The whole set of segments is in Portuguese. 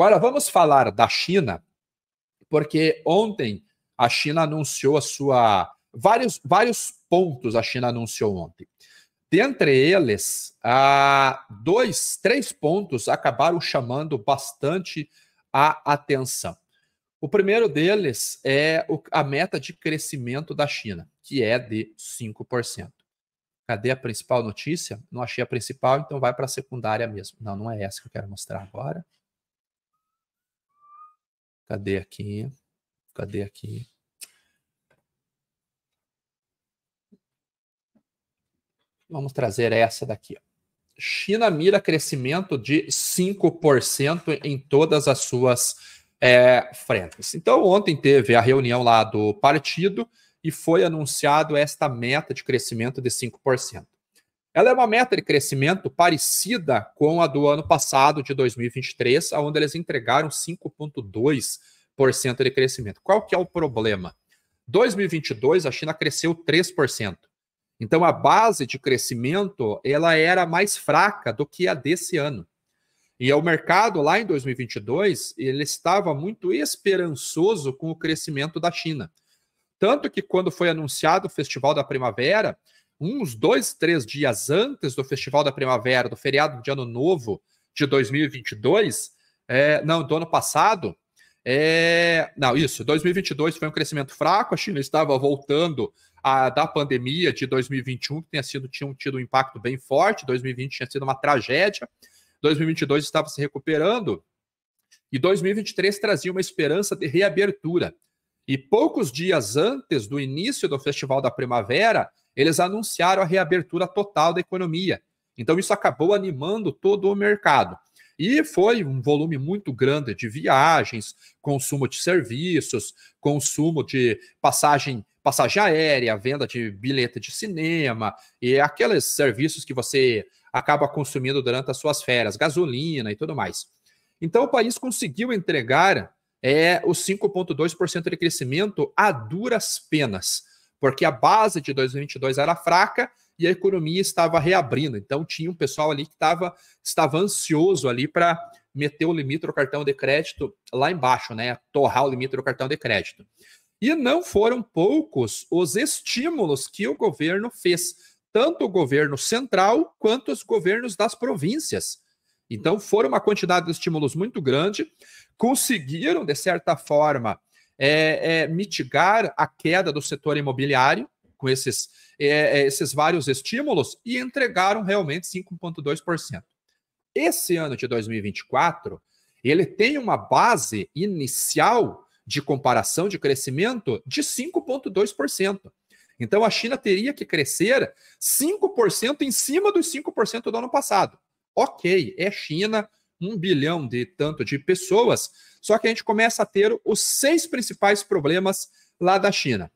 Agora vamos falar da China, porque ontem a China anunciou a sua. Vários, vários pontos a China anunciou ontem. Dentre eles, ah, dois, três pontos acabaram chamando bastante a atenção. O primeiro deles é a meta de crescimento da China, que é de 5%. Cadê a principal notícia? Não achei a principal, então vai para a secundária mesmo. Não, não é essa que eu quero mostrar agora. Cadê aqui? Cadê aqui? Vamos trazer essa daqui. China mira crescimento de 5% em todas as suas é, frentes. Então, ontem teve a reunião lá do partido e foi anunciado esta meta de crescimento de 5%. Ela é uma meta de crescimento parecida com a do ano passado, de 2023, onde eles entregaram 5,2% de crescimento. Qual que é o problema? 2022, a China cresceu 3%. Então a base de crescimento ela era mais fraca do que a desse ano. E o mercado lá em 2022 ele estava muito esperançoso com o crescimento da China. Tanto que quando foi anunciado o Festival da Primavera, uns dois, três dias antes do Festival da Primavera, do feriado de Ano Novo de 2022, é, não, do ano passado, é, não, isso, 2022 foi um crescimento fraco, a China estava voltando a, da pandemia de 2021, que tinha sido, tinha tido um impacto bem forte, 2020 tinha sido uma tragédia, 2022 estava se recuperando, e 2023 trazia uma esperança de reabertura. E poucos dias antes do início do Festival da Primavera, eles anunciaram a reabertura total da economia. Então, isso acabou animando todo o mercado. E foi um volume muito grande de viagens, consumo de serviços, consumo de passagem, passagem aérea, venda de bilhete de cinema e aqueles serviços que você acaba consumindo durante as suas férias, gasolina e tudo mais. Então o país conseguiu entregar é, os 5,2% de crescimento a duras penas, porque a base de 2022 era fraca e a economia estava reabrindo. Então tinha um pessoal ali que estava, estava ansioso ali para meter o limite do cartão de crédito lá embaixo, né? Torrar o limite do cartão de crédito. E não foram poucos os estímulos que o governo fez, tanto o governo central quanto os governos das províncias. Então, foram uma quantidade de estímulos muito grande, conseguiram, de certa forma, é, é, mitigar a queda do setor imobiliário, com esses, é, é, esses vários estímulos e entregaram realmente 5,2%. Esse ano de 2024, ele tem uma base inicial de comparação de crescimento de 5,2%. Então a China teria que crescer 5% em cima dos 5% do ano passado. Ok, é China, um bilhão de tanto de pessoas, só que a gente começa a ter os seis principais problemas lá da China.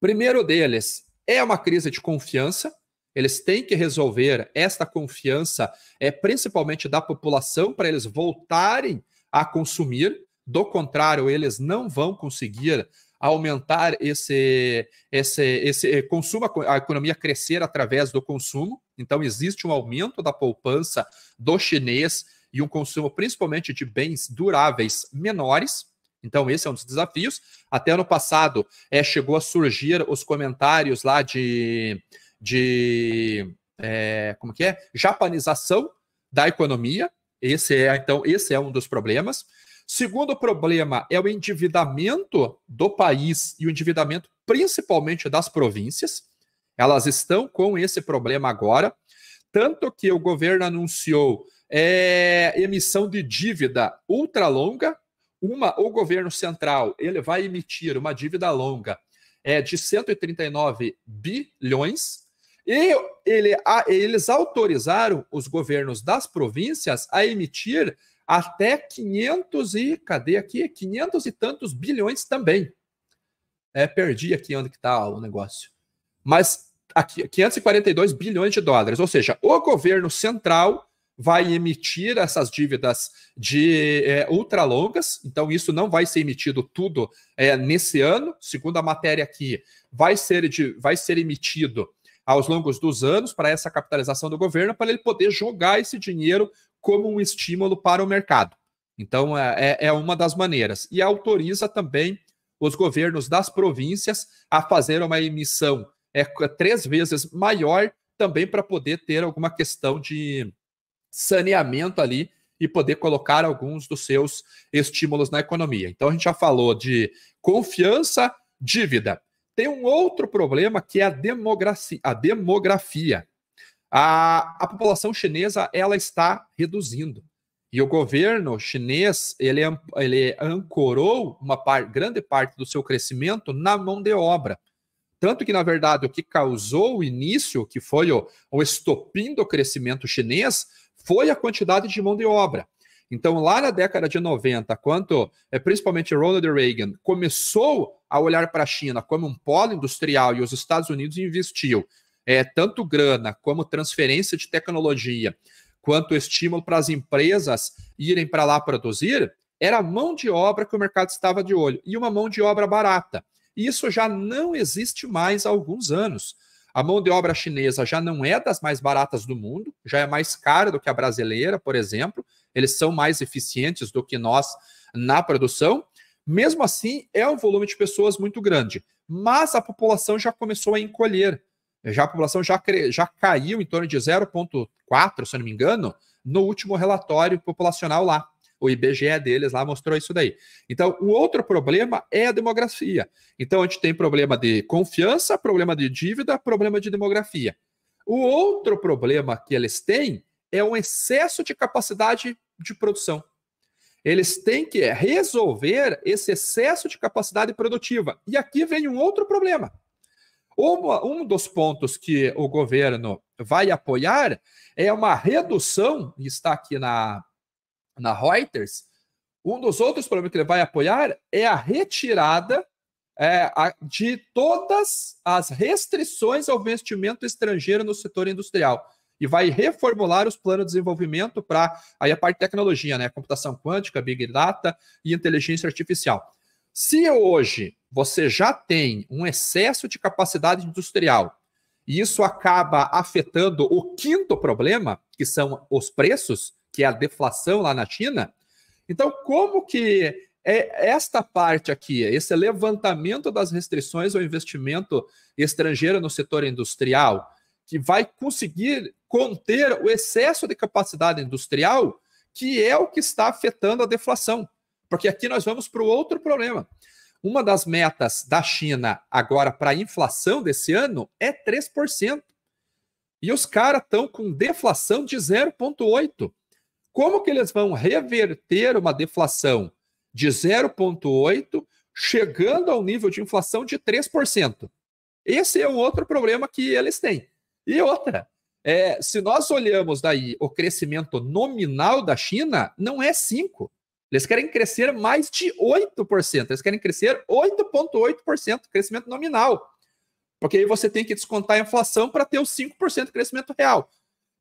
Primeiro deles é uma crise de confiança. Eles têm que resolver esta confiança, é principalmente da população, para eles voltarem a consumir. Do contrário, eles não vão conseguir aumentar esse, esse, esse consumo, a economia crescer através do consumo. Então, existe um aumento da poupança do chinês e um consumo principalmente de bens duráveis menores. Então, esse é um dos desafios. Até ano passado, é, chegou a surgir os comentários lá de, de é, como que é? Japanização da economia. Esse é, então, esse é um dos problemas. Segundo problema é o endividamento do país e o endividamento principalmente das províncias. Elas estão com esse problema agora, tanto que o governo anunciou é, emissão de dívida ultralonga, uma, o governo central ele vai emitir uma dívida longa é, de 139 bilhões. E ele, a, eles autorizaram os governos das províncias a emitir até 500 e cadê aqui 500 e tantos bilhões também. É, perdi aqui onde que está o negócio. Mas aqui 542 bilhões de dólares, ou seja, o governo central vai emitir essas dívidas de é, ultralongas, então isso não vai ser emitido tudo é, nesse ano, segundo a matéria aqui, vai ser, de, vai ser emitido aos longos dos anos para essa capitalização do governo, para ele poder jogar esse dinheiro como um estímulo para o mercado. Então, é, é, é uma das maneiras. E autoriza também os governos das províncias a fazer uma emissão é, três vezes maior, também para poder ter alguma questão de saneamento ali e poder colocar alguns dos seus estímulos na economia. Então, a gente já falou de confiança, dívida. Tem um outro problema que é a demografia. A, demografia. A, a população chinesa ela está reduzindo. E o governo chinês, ele, ele ancorou uma par, grande parte do seu crescimento na mão de obra. Tanto que, na verdade, o que causou o início, que foi o, o estopim do crescimento chinês, foi a quantidade de mão de obra. Então, lá na década de 90, quando é, principalmente Ronald Reagan começou a olhar para a China como um polo industrial e os Estados Unidos investiu é, tanto grana como transferência de tecnologia quanto estímulo para as empresas irem para lá produzir, era a mão de obra que o mercado estava de olho, e uma mão de obra barata. E isso já não existe mais há alguns anos. A mão de obra chinesa já não é das mais baratas do mundo, já é mais cara do que a brasileira, por exemplo. Eles são mais eficientes do que nós na produção. Mesmo assim, é um volume de pessoas muito grande. Mas a população já começou a encolher. Já a população já, já caiu em torno de 0,4, se não me engano, no último relatório populacional lá. O IBGE deles lá mostrou isso daí. Então, o outro problema é a demografia. Então, a gente tem problema de confiança, problema de dívida, problema de demografia. O outro problema que eles têm é um excesso de capacidade de produção. Eles têm que resolver esse excesso de capacidade produtiva. E aqui vem um outro problema. Uma, um dos pontos que o governo vai apoiar é uma redução, está aqui na, na Reuters, um dos outros problemas que ele vai apoiar é a retirada é, a, de todas as restrições ao investimento estrangeiro no setor industrial. E vai reformular os planos de desenvolvimento para aí a parte de tecnologia, né? Computação quântica, Big Data e inteligência artificial. Se hoje você já tem um excesso de capacidade industrial e isso acaba afetando o quinto problema, que são os preços, que é a deflação lá na China. Então, como que é esta parte aqui, esse levantamento das restrições ao investimento estrangeiro no setor industrial, que vai conseguir conter o excesso de capacidade industrial, que é o que está afetando a deflação. Porque aqui nós vamos para o outro problema. Uma das metas da China agora para a inflação desse ano é 3%. E os caras estão com deflação de 0,8%. Como que eles vão reverter uma deflação de 0,8%, chegando ao nível de inflação de 3%? Esse é um outro problema que eles têm. E outra, é, se nós olhamos daí o crescimento nominal da China, não é 5%. Eles querem crescer mais de 8%. Eles querem crescer 8,8% crescimento nominal. Porque aí você tem que descontar a inflação para ter os 5% de crescimento real.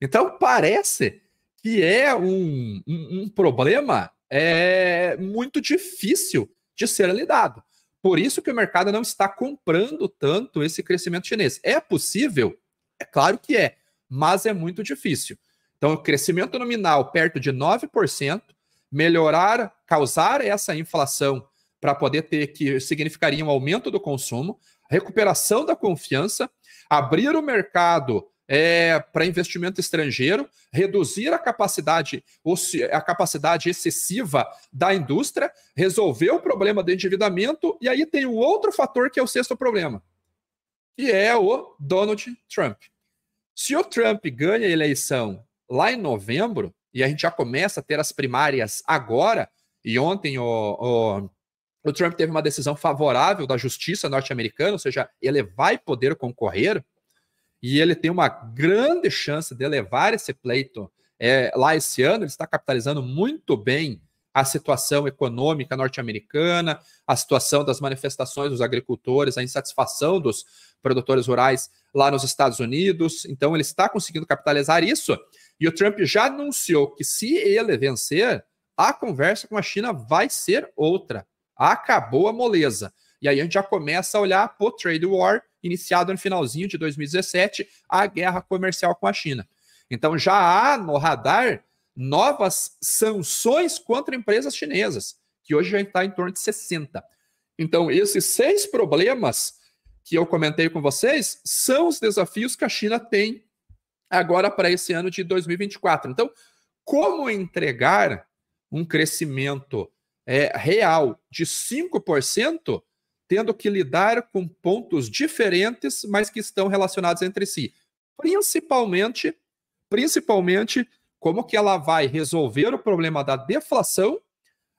Então, parece que é um, um, um problema é, muito difícil de ser lidado. Por isso que o mercado não está comprando tanto esse crescimento chinês. É possível? É claro que é, mas é muito difícil. Então, crescimento nominal perto de 9%, melhorar, causar essa inflação para poder ter que significaria um aumento do consumo, recuperação da confiança, abrir o mercado é, para investimento estrangeiro, reduzir a capacidade, a capacidade excessiva da indústria, resolver o problema do endividamento, e aí tem um outro fator que é o sexto problema, que é o Donald Trump. Se o Trump ganha a eleição lá em novembro, e a gente já começa a ter as primárias agora, e ontem o, o, o Trump teve uma decisão favorável da justiça norte-americana, ou seja, ele vai poder concorrer, e ele tem uma grande chance de levar esse pleito é, lá esse ano. Ele está capitalizando muito bem a situação econômica norte-americana, a situação das manifestações dos agricultores, a insatisfação dos produtores rurais lá nos Estados Unidos. Então, ele está conseguindo capitalizar isso. E o Trump já anunciou que se ele vencer, a conversa com a China vai ser outra. Acabou a moleza. E aí a gente já começa a olhar para o trade war iniciado no finalzinho de 2017, a guerra comercial com a China. Então já há no radar novas sanções contra empresas chinesas, que hoje já está em torno de 60. Então, esses seis problemas que eu comentei com vocês são os desafios que a China tem agora para esse ano de 2024. Então, como entregar um crescimento é, real de 5%, tendo que lidar com pontos diferentes, mas que estão relacionados entre si? Principalmente, principalmente como que ela vai resolver o problema da deflação,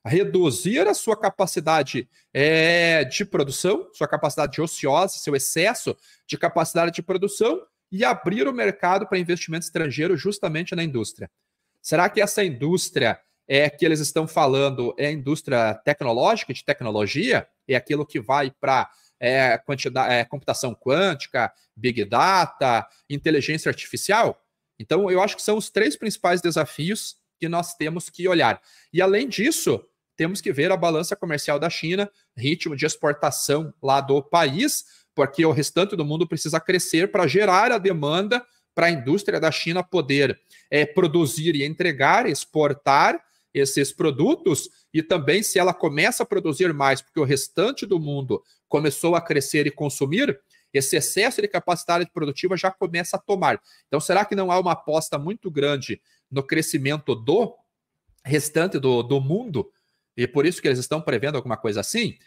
reduzir a sua capacidade é, de produção, sua capacidade de ociosa, seu excesso de capacidade de produção e abrir o mercado para investimento estrangeiro justamente na indústria. Será que essa indústria é que eles estão falando é indústria tecnológica, de tecnologia? É aquilo que vai para é, é, computação quântica, big data, inteligência artificial? Então, eu acho que são os três principais desafios que nós temos que olhar. E além disso, temos que ver a balança comercial da China, ritmo de exportação lá do país, porque o restante do mundo precisa crescer para gerar a demanda para a indústria da China poder é, produzir e entregar, exportar esses produtos, e também se ela começa a produzir mais, porque o restante do mundo começou a crescer e consumir, esse excesso de capacidade produtiva já começa a tomar. Então, será que não há uma aposta muito grande no crescimento do restante do, do mundo? E por isso que eles estão prevendo alguma coisa assim?